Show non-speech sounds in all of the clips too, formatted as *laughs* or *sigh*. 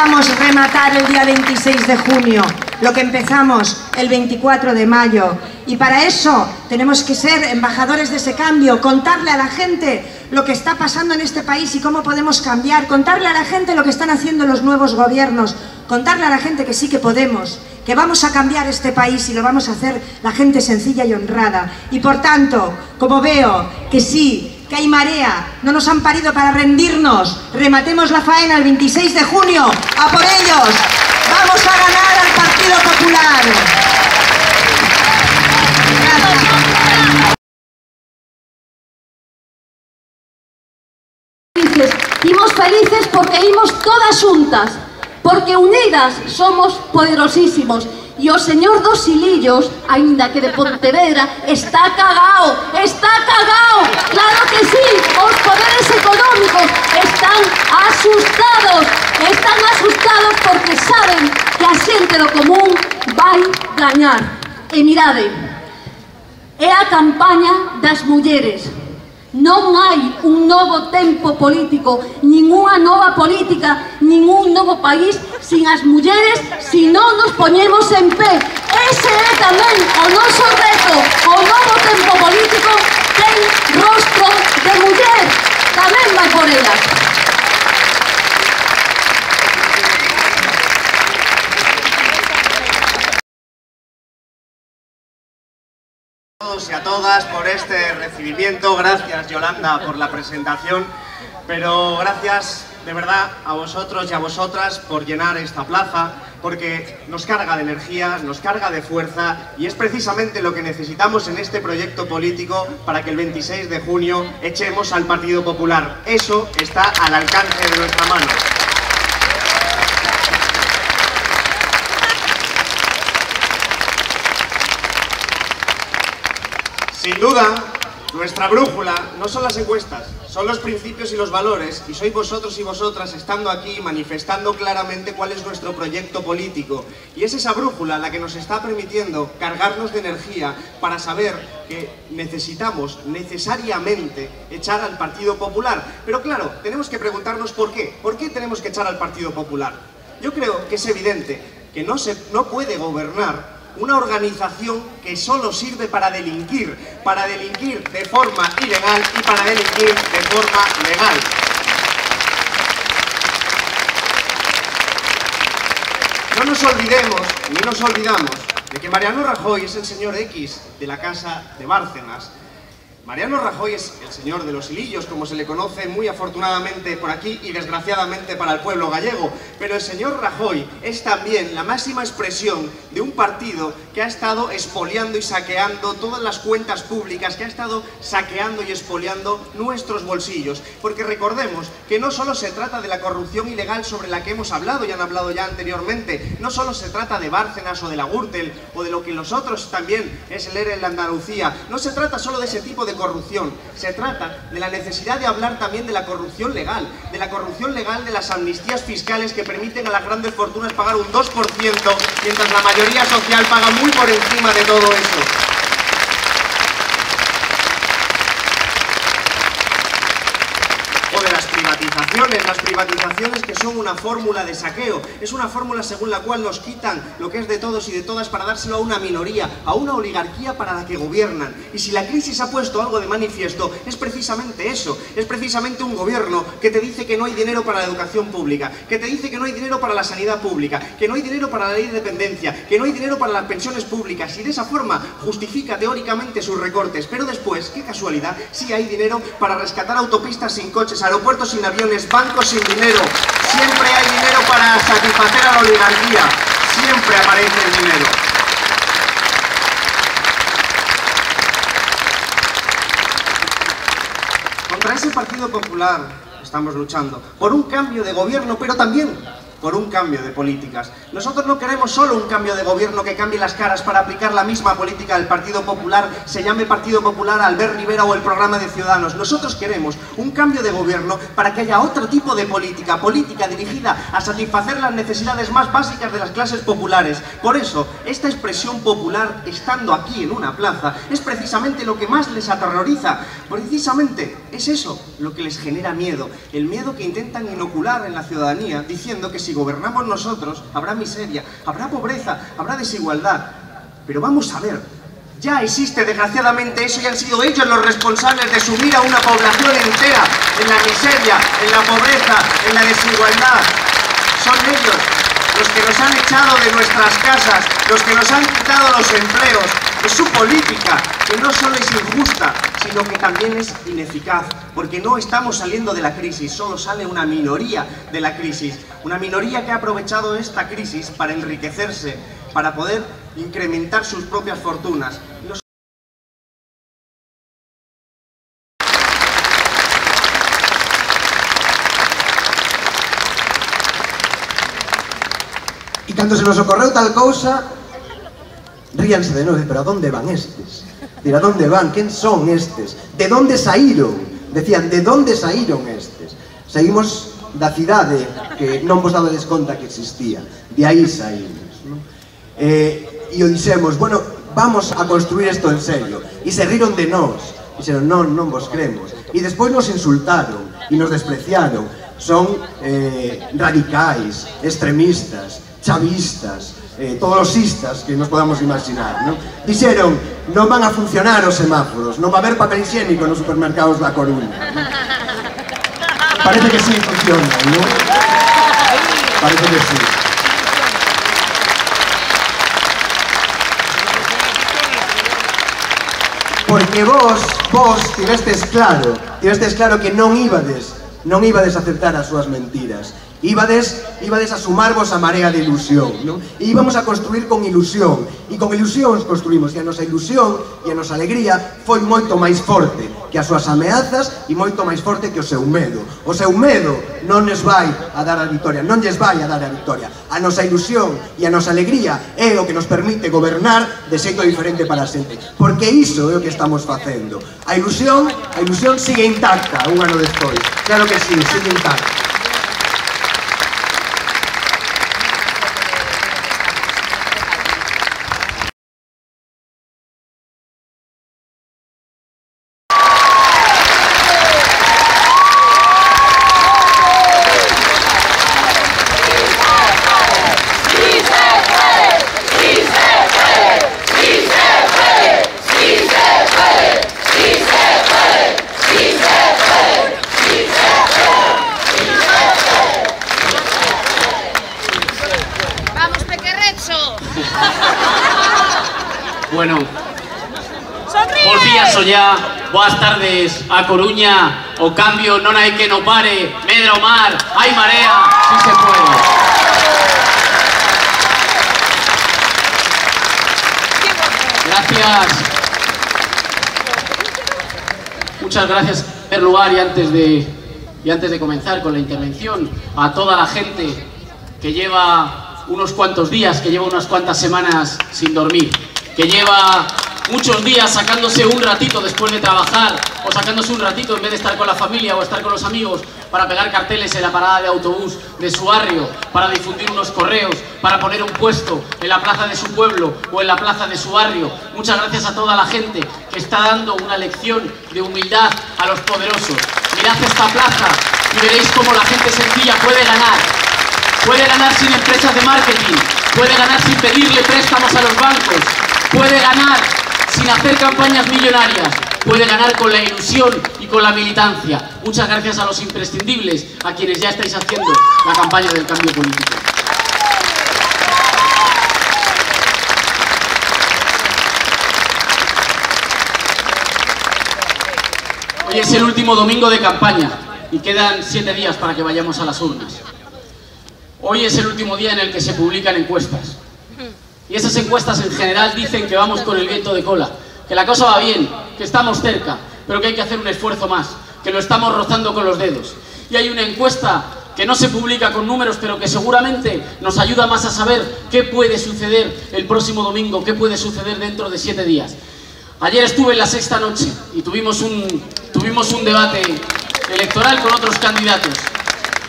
Necesitamos rematar el día 26 de junio, lo que empezamos el 24 de mayo. Y para eso tenemos que ser embajadores de ese cambio, contarle a la gente lo que está pasando en este país y cómo podemos cambiar, contarle a la gente lo que están haciendo los nuevos gobiernos, contarle a la gente que sí que podemos, que vamos a cambiar este país y lo vamos a hacer la gente sencilla y honrada. Y por tanto, como veo que sí, que hay marea, no nos han parido para rendirnos, rematemos la faena el 26 de junio, a por ellos, vamos a ganar al Partido Popular. Felices. Imos felices porque imos todas juntas, porque unidas somos poderosísimos. E o señor dos Silillos, aínda que de Pontevedra, está cagao, está cagao. Claro que sí, os poderes económicos están asustados, están asustados porque saben que a xente do común vai gañar. E mirade, é a campaña das mulleres, Non hai un novo tempo político, ninguna nova política, ningún novo país sin as mulleres se si non nos poñemos en pé. Ese é tamén o noso reto. O novo tempo político ten rostro de muller. Tamén vai por elas. Y a todas por este recibimiento. Gracias Yolanda por la presentación, pero gracias de verdad a vosotros y a vosotras por llenar esta plaza, porque nos carga de energía, nos carga de fuerza y es precisamente lo que necesitamos en este proyecto político para que el 26 de junio echemos al Partido Popular. Eso está al alcance de nuestra mano. Sin duda, nuestra brújula no son las encuestas, son los principios y los valores, y sois vosotros y vosotras estando aquí manifestando claramente cuál es nuestro proyecto político. Y es esa brújula la que nos está permitiendo cargarnos de energía para saber que necesitamos necesariamente echar al Partido Popular. Pero claro, tenemos que preguntarnos por qué. ¿Por qué tenemos que echar al Partido Popular? Yo creo que es evidente que no, se, no puede gobernar una organización que solo sirve para delinquir, para delinquir de forma ilegal y para delinquir de forma legal. No nos olvidemos, ni nos olvidamos, de que Mariano Rajoy es el señor X de la Casa de Bárcenas, Mariano Rajoy es el señor de los hilillos, como se le conoce muy afortunadamente por aquí y desgraciadamente para el pueblo gallego. Pero el señor Rajoy es también la máxima expresión de un partido que ha estado expoliando y saqueando todas las cuentas públicas, que ha estado saqueando y expoliando nuestros bolsillos. Porque recordemos que no solo se trata de la corrupción ilegal sobre la que hemos hablado y han hablado ya anteriormente, no solo se trata de Bárcenas o de la Gürtel o de lo que nosotros también es ERE en la Andalucía, no se trata solo de ese tipo de corrupción. Se trata de la necesidad de hablar también de la corrupción legal, de la corrupción legal de las amnistías fiscales que permiten a las grandes fortunas pagar un 2%, mientras la mayoría social paga muy por encima de todo eso. O de las las privatizaciones que son una fórmula de saqueo, es una fórmula según la cual nos quitan lo que es de todos y de todas para dárselo a una minoría, a una oligarquía para la que gobiernan. Y si la crisis ha puesto algo de manifiesto, es precisamente eso, es precisamente un gobierno que te dice que no hay dinero para la educación pública, que te dice que no hay dinero para la sanidad pública, que no hay dinero para la ley de dependencia, que no hay dinero para las pensiones públicas. Y de esa forma justifica teóricamente sus recortes, pero después, qué casualidad, sí hay dinero para rescatar autopistas sin coches, aeropuertos sin aviones, bancos sin dinero. Siempre hay dinero para satisfacer a la oligarquía. Siempre aparece el dinero. Contra ese Partido Popular estamos luchando. Por un cambio de gobierno, pero también por un cambio de políticas. Nosotros no queremos solo un cambio de gobierno que cambie las caras para aplicar la misma política del Partido Popular, se llame Partido Popular, Albert Rivera o el programa de Ciudadanos. Nosotros queremos un cambio de gobierno para que haya otro tipo de política, política dirigida a satisfacer las necesidades más básicas de las clases populares. Por eso, esta expresión popular, estando aquí en una plaza, es precisamente lo que más les aterroriza. Precisamente Es eso lo que les genera miedo, el miedo que intentan inocular en la ciudadanía, diciendo que si gobernamos nosotros habrá miseria, habrá pobreza, habrá desigualdad. Pero vamos a ver, ya existe desgraciadamente eso y han sido ellos los responsables de sumir a una población entera en la miseria, en la pobreza, en la desigualdad. Son ellos los que nos han echado de nuestras casas, los que nos han quitado los empleos. Es su política, que no solo es injusta, sino que también es ineficaz, porque no estamos saliendo de la crisis, solo sale una minoría de la crisis, una minoría que ha aprovechado esta crisis para enriquecerse, para poder incrementar sus propias fortunas. E cando se nos ocorreu tal cousa, ríanse de nós, pero a donde van estes? Dira, onde van? Quen son estes? De onde saíron? Decían, de onde saíron estes? Saímos da cidade que non vos dades conta que existía. De aí saímos. Non? Eh, e o dixemos, bueno, vamos a construir isto en serio. E se riron de nós. Dixeron, non, non vos cremos. E despois nos insultaron e nos despreciaron. Son eh, radicais, extremistas, chavistas, eh, todos os istas que nos podamos imaginar, non? Dixeron, non van a funcionar os semáforos, non va a haber papel higiénico nos supermercados da Coruña. *laughs* Parece que sí funciona, non? Parece que sí. Porque vos, vos tivestes claro, tivestes claro que non íbades, non íbades a aceptar as súas mentiras. Ibades, ibades a sumarvos a marea de ilusión non? E íbamos a construir con ilusión. E con ilusións construímos, E a nosa ilusión e a nosa alegría Foi moito máis forte que as súas ameazas E moito máis forte que o seu medo. O seu medo non les vai a dar a victoria Non lles vai a dar a victoria A nosa ilusión e a nosa alegría É o que nos permite gobernar De xeito diferente para a xente Porque iso é o que estamos facendo. A ilusión, a ilusión sigue intacta Un ano despois. Claro que sí, sigue intacta. Soñar. Boas tardes a Coruña. O cambio non hai que no pare. Medra o mar, hai marea, si se puede. Gracias. Muchas gracias en primer lugar y antes de y antes de comenzar con la intervención a toda la gente que lleva unos cuantos días, que lleva unas cuantas semanas sin dormir, que lleva muchos días sacándose un ratito después de trabajar o sacándose un ratito en vez de estar con la familia o estar con los amigos para pegar carteles en la parada de autobús de su barrio, para difundir unos correos, para poner un puesto en la plaza de su pueblo o en la plaza de su barrio. Muchas gracias a toda la gente que está dando una lección de humildad a los poderosos. Mirad esta plaza y veréis cómo la gente sencilla puede ganar Puede ganar sin empresas de marketing, puede ganar sin pedirle préstamos a los bancos, puede ganar hacer campañas millonarias, puede ganar con la ilusión y con la militancia. Muchas gracias a los imprescindibles, a quienes ya estáis haciendo la campaña del cambio político. Hoy es el último domingo de campaña y quedan siete días para que vayamos a las urnas. Hoy es el último día en el que se publican encuestas. Y esas encuestas en general dicen que vamos con el viento de cola, que la cosa va bien, que estamos cerca, pero que hay que hacer un esfuerzo más, que lo estamos rozando con los dedos. Y hay una encuesta que no se publica con números, pero que seguramente nos ayuda más a saber qué puede suceder el próximo domingo, qué puede suceder dentro de siete días. Ayer estuve en la sexta noche y tuvimos un, debate electoral con otros candidatos.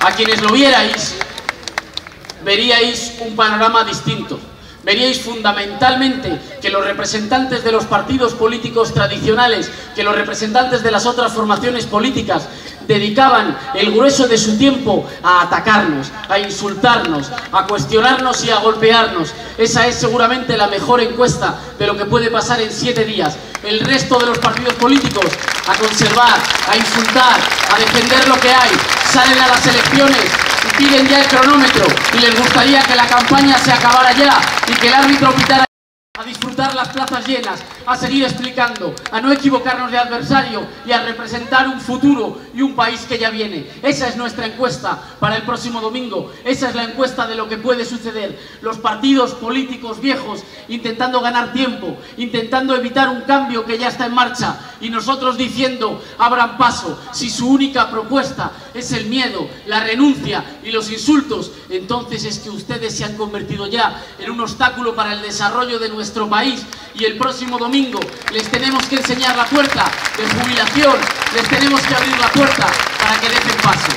A quienes lo vierais, veríais un panorama distinto. Veríais fundamentalmente que los representantes de los partidos políticos tradicionales, que los representantes de las otras formaciones políticas dedicaban el grueso de su tiempo a atacarnos, a insultarnos, a cuestionarnos y a golpearnos. Esa es seguramente la mejor encuesta de lo que puede pasar en siete días. El resto de los partidos políticos a conservar, a insultar, a defender lo que hay, salen a las elecciones piden ya el cronómetro y les gustaría que la campaña se acabara ya y que el árbitro pitara a disfrutar las plazas llenas, a seguir explicando, a no equivocarnos de adversario y a representar un futuro y un país que ya viene. Esa es nuestra encuesta para el próximo domingo. Esa es la encuesta de lo que puede suceder. Los partidos políticos viejos intentando ganar tiempo, intentando evitar un cambio que ya está en marcha y nosotros diciendo abran paso. Si su única propuesta es el miedo, la renuncia y los insultos, entonces es que ustedes se han convertido ya en un obstáculo para el desarrollo de nuestro país y el próximo domingo les tenemos que enseñar la puerta de jubilación, les tenemos que abrir la puerta para que dejen paso.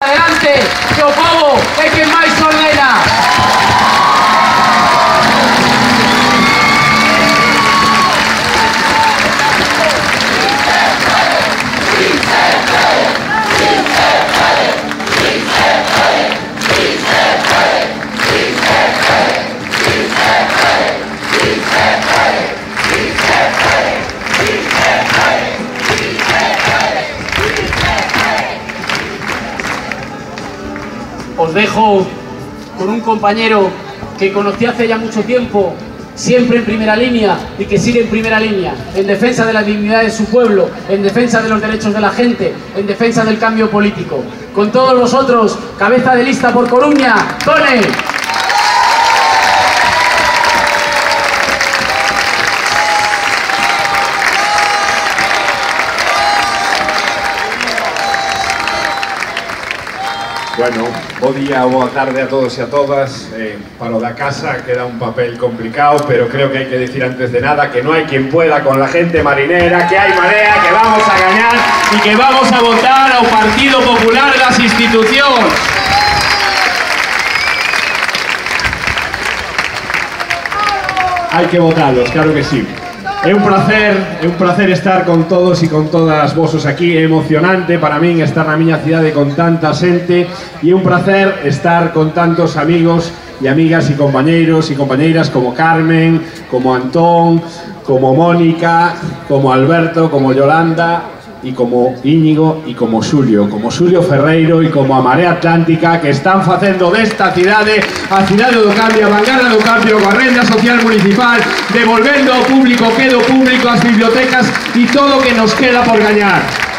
Adelante, dejo con un compañero que conocí hace ya mucho tiempo, siempre en primera línea y que sigue en primera línea, en defensa de la dignidad de su pueblo, en defensa de los derechos de la gente, en defensa del cambio político. Con todos vosotros, cabeza de lista por Coruña, Tone. Bueno, bo día, boa tarde a todos e a todas. Eh, para o da casa queda un papel complicado, pero creo que hay que decir antes de nada que no hay quien pueda con la gente marinera, que hay marea, que vamos a gañar y que vamos a votar ao Partido Popular das institucións. Hai que votalos, claro que sí. É un placer, é un placer estar con todos e con todas vosos aquí. É emocionante para min estar na miña cidade con tanta xente e é un placer estar con tantos amigos e amigas e compañeiros e compañeiras como Carmen, como Antón, como Mónica, como Alberto, como Yolanda, y como Íñigo y como Xulio, como Xulio Ferreiro e como a Marea Atlántica que están facendo desta cidade a cidade do cambio, a vanguarda do cambio coa renda social municipal devolvendo ao público que do público as bibliotecas e todo o que nos queda por gañar.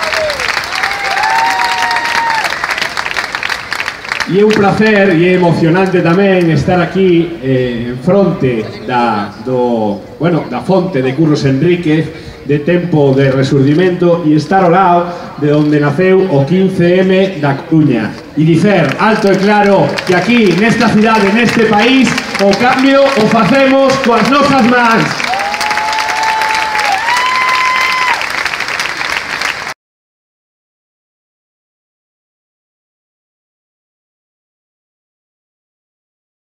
E é un placer e é emocionante tamén estar aquí eh, en fronte da, do, bueno, da fonte de Curros Enríquez de tempo de resurdimento e estar ao lado de onde naceu o 15M da Coruña. E dicer alto e claro que aquí, nesta cidade, neste país, o cambio o facemos coas nosas mans.